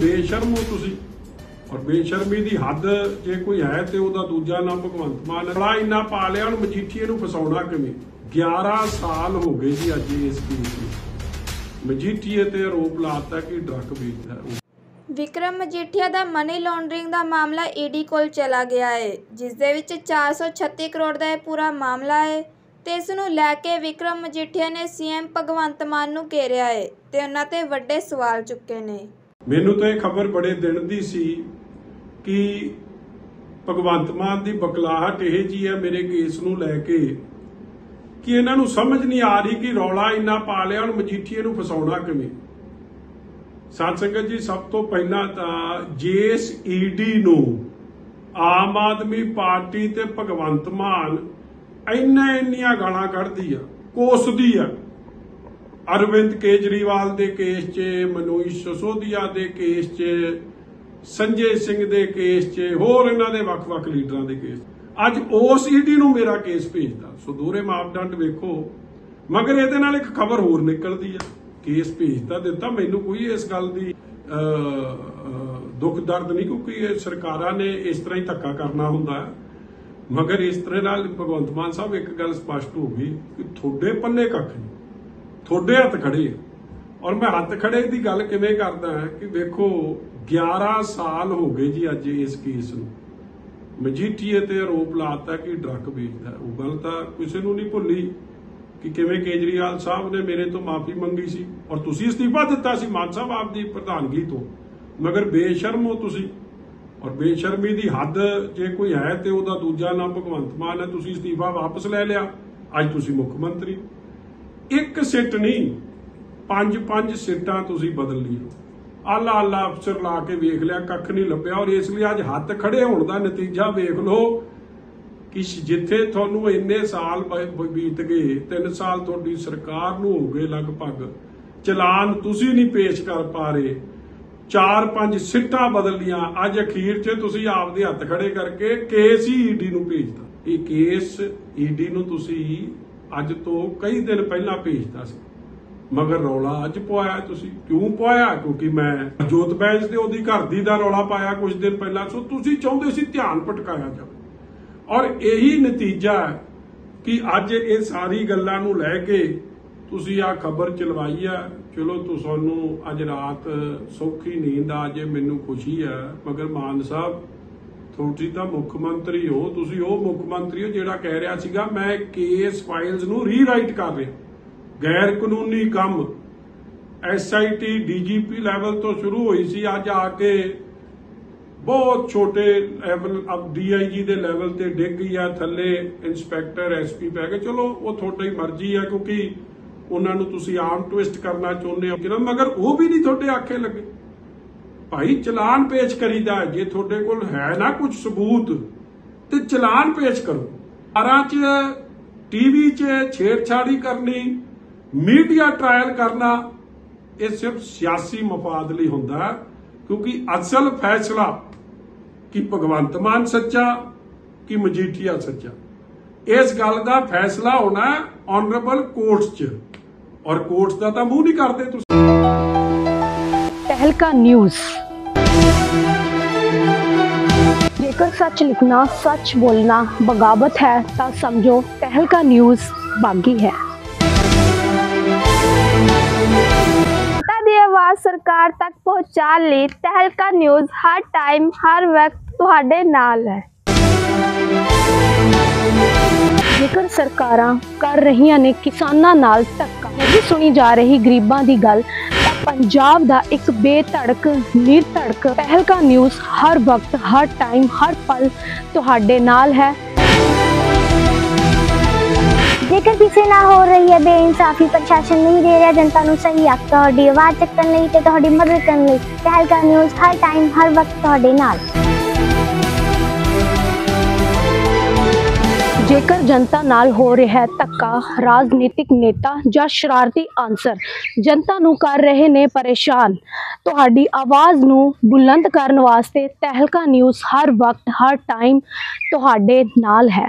ਬੇਸ਼ਰਮ ਹੋ ਤੁਸੀਂ। ਔਰ ਬੇਸ਼ਰਮੀ ਦੀ ਹੱਦ ਜੇ ਕੋਈ ਹੈ ਤੇ ਉਹਦਾ ਦੂਜਾ ਨਾਮ ਭਗਵੰਤ ਮਾਨ ਬੜਾ ਇੰਨਾ ਪਾ ਲਿਆ ਹੁਣ ਮਜੀਠੀਏ ਨੂੰ ਫਸਾਉਣਾ ਕਿਵੇਂ? 11 ਸਾਲ ਹੋ ਗਏ ਜੀ ਅੱਜ ਇਸ ਕੇਸ ਨੂੰ। ਮਜੀਠੀਏ ਤੇ ਆਰੋਪ ਲਾਤਾ ਕਿ ਡਰੱਗ ਵੇਚਦਾ ਹੈ। ਵਿਕਰਮ ਮਜੀਠੀਆ ਦਾ ਮਨੀ ਲਾਂਡਰਿੰਗ ਦਾ ਮਾਮਲਾ ਈਡੀ ਕੋਲ ਚਲਾ ਗਿਆ ਹੈ ਜਿਸ ਦੇ ਵਿੱਚ 436 ਕਰੋੜ ਦਾ ਇਹ ਪੂਰਾ ਮਾਮਲਾ ਹੈ ਤੇ ਇਸ ਨੂੰ ਲੈ ਕੇ ਵਿਕਰਮ ਮਜੀਠੀਆ ਨੇ ਸੀਐਮ ਭਗਵੰਤ ਮਾਨ ਨੂੰ ਘੇਰਿਆ ਹੈ ਤੇ ਉਹਨਾਂ ਤੇ ਵੱਡੇ ਸਵਾਲ ਚੁੱਕੇ ਨੇ। ਮੈਨੂੰ ਤਾਂ ਇਹ ਖਬਰ ਬੜੇ ਦਿਨ ਦੀ ਸੀ ਕਿ ਭਗਵੰਤ ਮਾਨ ਦੀ ਬਕਲਾਹਟ ਇਹ ਜੀ ਹੈ ਮੇਰੇ ਕੇਸ ਨੂੰ ਲੈ ਕੇ ਕਿ ਇਹਨਾਂ ਨੂੰ ਸਮਝ ਨਹੀਂ ਆ ਰਹੀ ਕਿ ਰੌਲਾ ਇੰਨਾ ਪਾ ਲਿਆ, ਹੁਣ ਮਜੀਠੀਏ ਨੂੰ ਫਸਾਉਣਾ ਕਿਵੇਂ? ਸਾਧ ਸੰਗਤ ਜੀ, ਸਭ ਤੋਂ ਪਹਿਲਾਂ ਤਾਂ ਜੇਸ ਈਡੀ ਨੂੰ ਆਮ ਆਦਮੀ ਪਾਰਟੀ ਤੇ ਭਗਵੰਤ ਮਾਨ ਇੰਨਾ ਇੰਨੀਆਂ ਗਾਲਾਂ ਕੱਢਦੀ ਆ, ਕੋਸਦੀ ਆ। ਅਰਵਿੰਦ ਕੇਜਰੀਵਾਲ ਦੇ ਕੇਸ 'ਚ ਮਨੋਜ ਸਸੋਦੀਆ ਦੇ ਕੇਸ 'ਚ, ਸੰਜੇ ਸਿੰਘ ਦੇ ਕੇਸ 'ਚ, ਹੋਰ ਇਹਨਾਂ ਦੇ ਵੱਖ-ਵੱਖ ਲੀਡਰਾਂ ਦੇ ਕੇਸ ਅੱਜ ਉਸ ਈਡੀ ਨੂੰ ਮੇਰਾ ਕੇਸ ਭੇਜਦਾ। ਸੋ ਦੋਹਰੇ ਮਾਪਦੰਡ ਵੇਖੋ। ਮਗਰ ਇਹਦੇ ਨਾਲ ਇੱਕ ਖਬਰ ਹੋਰ ਨਿਕਲਦੀ ਆ। ਕੇਸ ਭੇਜਦਾ ਦਿੱਤਾ। ਮੈਨੂੰ ਕੋਈ ਇਸ ਗੱਲ ਦੀ ਦੁੱਖ ਦਰਦ ਨਹੀਂ, ਕਿਉਂਕਿ ਇਹ ਸਰਕਾਰਾਂ ਨੇ ਇਸ ਤਰ੍ਹਾਂ ਹੀ ਧੱਕਾ ਕਰਨਾ ਹੁੰਦਾ ਮਗਰ ਇਸ ਤਰ੍ਹਾਂ ਨਾਲ ਭਗਵੰਤ ਮਾਨ ਸਾਹਿਬ ਇੱਕ ਗੱਲ ਸਪਸ਼ਟ ਹੋ ਗਈ ਕਿ ਤੁਹਾਡੇ ਪੱਲੇ ਕੱਖ ਨਹੀਂ। ਤੁਹਾਡੇ ਹੱਥ ਖੜੇ ਆ। ਔਰ ਮੈਂ ਹੱਥ ਖੜੇ ਦੀ ਗੱਲ ਕਿਵੇਂ ਕਰਦਾ ਹਾਂ ਕਿ ਵੇਖੋ 11 ਸਾਲ ਹੋ ਗਏ ਜੀ ਅੱਜ ਇਸ ਕੇਸ ਨੂੰ। ਮਜੀਠੀਏ ਤੇ ਆਰੋਪ ਲਾਤਾ ਕਿ ਡਰੱਗ ਵੇਚਦਾ ਉਹ ਗੱਲ ਤਾਂ ਕਿਸੇ ਨੂੰ ਨਹੀਂ ਭੁੱਲੀ ਕਿ ਕਿਵੇਂ ਕੇਜਰੀਵਾਲ ਸਾਹਿਬ ਨੇ ਮੇਰੇ ਤੋਂ ਮਾਫੀ ਮੰਗੀ ਸੀ ਔਰ ਤੁਸੀਂ ਅਸਤੀਫਾ ਦਿੱਤਾ ਸੀ ਮਾਨ ਸਾਹਿਬ ਆਪ ਦੀ ਪ੍ਰਧਾਨਗੀ ਤੋਂ। ਮਗਰ ਬੇਸ਼ਰਮ ਹੋ ਤੁਸੀਂ। ਔਰ ਬੇਸ਼ਰਮੀ ਦੀ ਹੱਦ ਜੇ ਕੋਈ ਹੈ ਤੇ ਉਹਦਾ ਦੂਜਾ ਨਾਮ ਭਗਵੰਤ ਮਾਨ ਹੈ। ਤੁਸੀਂ ਅਸਤੀਫਾ ਵਾਪਸ ਲੈ ਲਿਆ। ਅੱਜ ਤੁਸੀਂ ਮੁੱਖ ਮੰਤਰੀ। ਇੱਕ ਸਿੱਟ ਨਹੀਂ, ਪੰਜ ਪੰਜ ਸਿੱਟਾਂ ਤੁਸੀਂ ਬਦਲ ਲਈਆਂ। ਆਲਾ ਆਲਾ ਅਫਸਰ ਲਾ ਕੇ ਵੇਖ ਲਿਆ, ਕੱਖ ਨਹੀਂ ਲੱਭਿਆ, ਔਰ ਇਸ ਲਈ ਅੱਜ ਹੱਥ ਖੜੇ ਹੋਣ ਦਾ ਨਤੀਜਾ ਵੇਖ ਲਓ। ਕਿ ਜਿੱਥੇ ਤੁਹਾਨੂੰ ਇੰਨੇ ਸਾਲ ਬੀਤ ਗਏ 3 ਸਾਲ ਤੁਹਾਡੀ ਸਰਕਾਰ ਨੂੰ ਹੋ ਗਏ ਲਗਭਗ। ਚਲਾਨ ਤੁਸੀਂ ਨਹੀਂ ਪੇਸ਼ ਕਰ ਪਾ ਰਹੇ। ਚਾਰ ਪੰਜ ਸਿੱਟਾਂ ਬਦਲ ਲੀਆਂ ਅੱਜ ਅਖੀਰ 'ਚ ਤੁਸੀਂ ਆਪਦੇ ਹੱਥ ਖੜੇ ਕਰਕੇ ਕੇਸ ਹੀ ਈਡੀ ਨੂੰ ਭੇਜਦਾ ਇਹ ਕੇਸ ਈਡੀ ਨੂੰ ਤੁਸੀਂ ਅੱਜ ਤੋਂ ਕਈ ਦਿਨ ਪਹਿਲਾਂ ਭੇਜਦਾ ਸੀ। ਮਗਰ ਰੌਲਾ ਅੱਜ ਪਵਾਇਆ ਤੁਸੀਂ? ਕਿਉਂ ਪਵਾਇਆ ਕਿਉਂਕਿ ਮੈਂ ਜੋਤ ਬੈਂਸ ਤੇ ਉਹਦੀ ਘਰ ਦੀ ਦਾ ਰੌਲਾ ਪਾਇਆ ਕੁਝ ਦਿਨ ਪਹਿਲਾਂ। ਸੋ ਤੁਸੀਂ ਚਾਹੁੰਦੇ ਸੀ ਧਿਆਨ ਭਟਕਾਇਆ ਜਾਵੇ। ਔਰ ਇਹੀ ਨਤੀਜਾ ਕਿ ਅੱਜ ਇਹ ਸਾਰੀ ਗੱਲਾਂ ਨੂੰ ਲੈ ਕੇ ਤੁਸੀਂ ਆ ਖਬਰ ਚਲਵਾਈ ਆ। ਚਲੋ ਤੁਹਾਨੂੰ ਅੱਜ ਰਾਤ ਸੌਖੀ ਨੀਂਦ ਆ, ਜੇ ਮੈਨੂੰ ਖੁਸ਼ੀ ਆ। ਮਗਰ ਮਾਨ ਸਾਹਿਬ ਤੁਸੀਂ ਤਾਂ ਮੁੱਖ ਮੰਤਰੀ ਹੋ, ਤੁਸੀਂ ਉਹ ਮੁੱਖ ਮੰਤਰੀ ਹੋ ਜਿਹੜਾ ਕਹਿ ਰਿਹਾ ਸੀਗਾ, ਮੈਂ ਕੇਸ ਫਾਈਲਸ ਨੂੰ ਰੀਰਾਈਟ ਕਰ ਰਿਹਾ। ਗੈਰ ਕਾਨੂੰਨੀ ਕੰਮ ਐਸਆਈਟੀ ਡੀਜੀਪੀ ਲੈਵਲ ਤੋਂ ਸ਼ੁਰੂ ਹੋਈ ਸੀ, ਅੱਜ ਆ ਕੇ ਬਹੁਤ ਛੋਟੇ ਲੈਵਲ ਅਬ ਡੀਆਈਜੀ ਦੇ ਲੈਵਲ ਤੇ ਡਿੱਗ ਗਈ ਆ, ਥੱਲੇ ਇੰਸਪੈਕਟਰ ਐਸਪੀ ਪੈ ਗਏ। ਚਲੋ, ਉਹ ਤੁਹਾਡੀ ਮਰਜ਼ੀ ਆ, ਕਿਉਂਕਿ ਉਹਨਾਂ ਨੂੰ ਤੁਸੀਂ ਆਮ ਟਵਿਸਟ ਕਰਨਾ ਚਾਹੁੰਦੇ ਹੋ। ਕਿ ਮਗਰ ਉਹ ਵੀ ਨਹੀਂ ਤੁਹਾਡੇ ਆਖੇ ਲੱਗੇ। ਭਾਈ ਚਲਾਨ ਪੇਸ਼ ਕਰੀਦਾ ਜੇ ਤੁਹਾਡੇ ਕੋਲ ਹੈ ਨਾ ਕੁਝ ਸਬੂਤ, ਤੇ ਚਲਾਨ ਪੇਸ਼ ਕਰੋ। ਆਰਾਂ 'ਚ ਟੀਵੀ 'ਚ ਛੇੜਛਾੜੀ ਕਰਨੀ ਮੀਡੀਆ ਟ੍ਰਾਇਲ ਕਰਨਾ, ਇਹ ਸਿਰਫ ਸਿਆਸੀ ਮਫਾਦ ਲਈ ਹੁੰਦਾ ਹੈ, ਕਿਉਂਕਿ ਅਸਲ ਫੈਸਲਾ ਕਿ ਭਗਵੰਤ ਮਾਨ ਸੱਚਾ, ਕਿ ਮਜੀਠੀਆ ਸੱਚਾ। ਇਸ ਗੱਲ ਦਾ ਫੈਸਲਾ ਹੋਣਾ ਆਨਰੇਬਲ ਕੋਰਟਸ 'ਚ। ਔਰ ਕੋਰਟਸ ਦਾ ਤਾਂ ਮੂੰਹ ਨਹੀਂ ਕਰਦੇ ਤੁਸੀਂ। तहलका न्यूज जेकर सच लिखना सच बोलना बगावत है ता समझो तहलका न्यूज बागी है जनता ਦੀ ਆਵਾਜ਼ ਸਰਕਾਰ ਤੱਕ ਪਹੁੰਚਾਉਣ ਲਈ ਤਹਿਲਕਾ ਨਿਊਜ਼ ਹਰ ਟਾਈਮ ਹਰ ਵਕਤ ਤੁਹਾਡੇ ਨਾਲ ਹੈ ਜੇਕਰ ਸਰਕਾਰਾਂ ਕਰ ਰਹੀਆਂ ਨੇ ਕਿਸਾਨਾਂ ਨਾਲ ਧੱਕਾ ਨਹੀਂ ਸੁਣੀ ਜਾ ਰਹੀ ਗਰੀਬਾਂ ਦੀ ਗੱਲ ਤਾਂ ਪੰਜਾਬ ਦਾ ਇੱਕ ਬੇਧੜਕ, ਨਿਰਧੜਕ ਪਹਿਲਕਾ ਨਿਊਜ਼ ਹਰ ਵਕਤ, ਹਰ ਟਾਈਮ ਹਰ ਪਲ ਤੁਹਾਡੇ ਨਾਲ ਹੈ। ਜੇਕਰ ਕਿਸੇ ਨਾਲ ਹੋ ਰਹੀ ਹੈ ਬੇਇਨਸਾਫੀ, ਪ੍ਰਸ਼ਾਸਨ ਨਹੀਂ ਦੇ ਰਿਹਾ, ਜਨਤਾ ਨੂੰ ਸਹੀ ਹੱਕ ਤੁਹਾਡੀ ਆਵਾਜ਼ ਚੱਕਣ ਲਈ ਤੇ ਤੁਹਾਡੀ ਮਦਦ ਕਰਨ ਲਈ ਪਹਿਲਕਾ ਨਿਊਜ਼ ਹਰ ਟਾਈਮ ਹਰ ਵਕਤ ਤੁਹਾਡੇ ਨਾਲ। ਜੇਕਰ ਜਨਤਾ ਨਾਲ ਹੋ ਰਿਹਾ ਹੈ ਧੱਕਾ, ਰਾਜਨੀਤਿਕ ਨੇਤਾ ਜਾਂ ਸ਼ਰਾਰਤੀ ਆਂਸਰ ਜਨਤਾ ਨੂੰ ਕਰ ਰਹੇ ਨੇ ਪਰੇਸ਼ਾਨ। ਤੁਹਾਡੀ ਆਵਾਜ਼ ਨੂੰ ਬੁਲੰਦ ਕਰਨ ਵਾਸਤੇ ਤਹਿਲਕਾ ਨਿਊਜ਼ ਹਰ ਵਕਤ, ਹਰ ਟਾਈਮ ਤੁਹਾਡੇ ਨਾਲ ਹੈ।